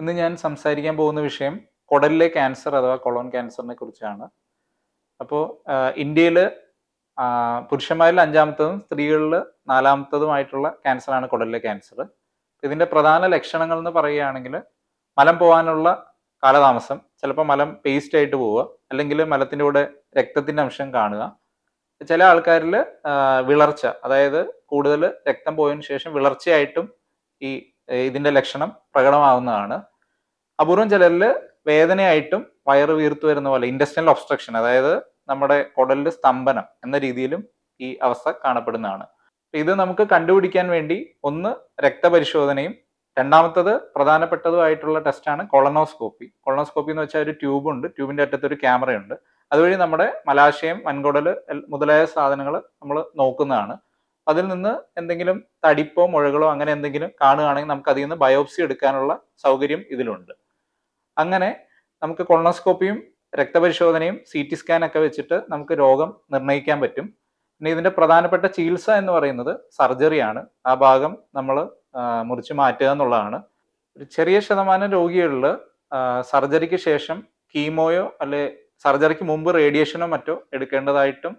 ഇന്ന് ഞാൻ സംസാരിക്കാൻ പോകുന്ന വിഷയം കുടലിലെ ക്യാൻസർ അഥവാ കൊളോൺ ക്യാൻസറിനെ കുറിച്ചാണ്. അപ്പോൾ ഇന്ത്യയിൽ പുരുഷന്മാരിൽ അഞ്ചാമത്തതും സ്ത്രീകളിൽ നാലാമത്തതുമായിട്ടുള്ള ക്യാൻസറാണ് കുടലിലെ ക്യാൻസർ ഇതിന്റെ പ്രധാന ലക്ഷണങ്ങൾ എന്ന് പറയുകയാണെങ്കിൽ മലം പോകാനുള്ള കാലതാമസം ചിലപ്പോൾ മലം പേസ്റ്റ് ആയിട്ട് പോവുക അല്ലെങ്കിൽ മലത്തിന്റെ കൂടെ രക്തത്തിന്റെ അംശം കാണുക. ചില ആൾക്കാരിൽ വിളർച്ച അതായത് കൂടുതൽ രക്തം പോയതിനു ശേഷം വിളർച്ചയായിട്ടും ഈ ഇതിന്റെ ലക്ഷണം പ്രകടമാവുന്നതാണ്. അപൂർവം ചിലരിൽ വേദനയായിട്ടും വയറ് വീർത്തു വരുന്ന പോലെ ഇൻഡസ്ട്രിയൽ ഒബ്സ്ട്രക്ഷൻ അതായത് നമ്മുടെ കുടലിൽ സ്തംഭനം എന്ന രീതിയിലും ഈ അവസ്ഥ കാണപ്പെടുന്നതാണ്. ഇത് നമുക്ക് കണ്ടുപിടിക്കാൻ വേണ്ടി ഒന്ന് രക്തപരിശോധനയും രണ്ടാമത്തത് പ്രധാനപ്പെട്ടതുമായിട്ടുള്ള ടെസ്റ്റാണ് കൊളനോസ്കോപ്പി കൊളനോസ്കോപ്പി എന്ന് വെച്ചാൽ ഒരു ട്യൂബ് ഉണ്ട് ട്യൂബിന്റെ അറ്റത്ത് ഒരു ക്യാമറയുണ്ട് അതുവഴി നമ്മുടെ മലാശയം വൻകുടൽ മുതലായ സാധനങ്ങൾ നമ്മൾ നോക്കുന്നതാണ്. അതിൽ നിന്ന് എന്തെങ്കിലും തടിപ്പോ മുഴകളോ അങ്ങനെ എന്തെങ്കിലും കാണുകയാണെങ്കിൽ നമുക്ക് അതിൽ നിന്ന് ബയോപ്സി എടുക്കാനുള്ള സൗകര്യം ഇതിലുണ്ട്. അങ്ങനെ നമുക്ക് കൊളോണോസ്കോപ്പിയും രക്തപരിശോധനയും സി ടി സ്കാൻ ഒക്കെ വെച്ചിട്ട് നമുക്ക് രോഗം നിർണയിക്കാൻ പറ്റും. പിന്നെ ഇതിന്റെ പ്രധാനപ്പെട്ട ചികിത്സ എന്ന് പറയുന്നത് സർജറിയാണ് ആ ഭാഗം നമ്മൾ മുറിച്ച് മാറ്റുക എന്നുള്ളതാണ്. ഒരു ചെറിയ ശതമാനം രോഗികളിൽ സർജറിക്ക് ശേഷം കീമോയോ അല്ലെ സർജറിക്ക് മുമ്പ് റേഡിയേഷനോ മറ്റോ എടുക്കേണ്ടതായിട്ടും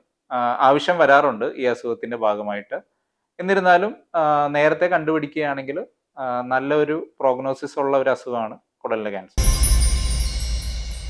ആവശ്യം വരാറുണ്ട് ഈ അസുഖത്തിന്റെ ഭാഗമായിട്ട്. എന്നിരുന്നാലും നേരത്തെ കണ്ടുപിടിക്കുകയാണെങ്കിൽ നല്ലൊരു പ്രോഗ്നോസിസ് ഉള്ള ഒരു അസുഖമാണ് കുടലിലെ ക്യാൻസർ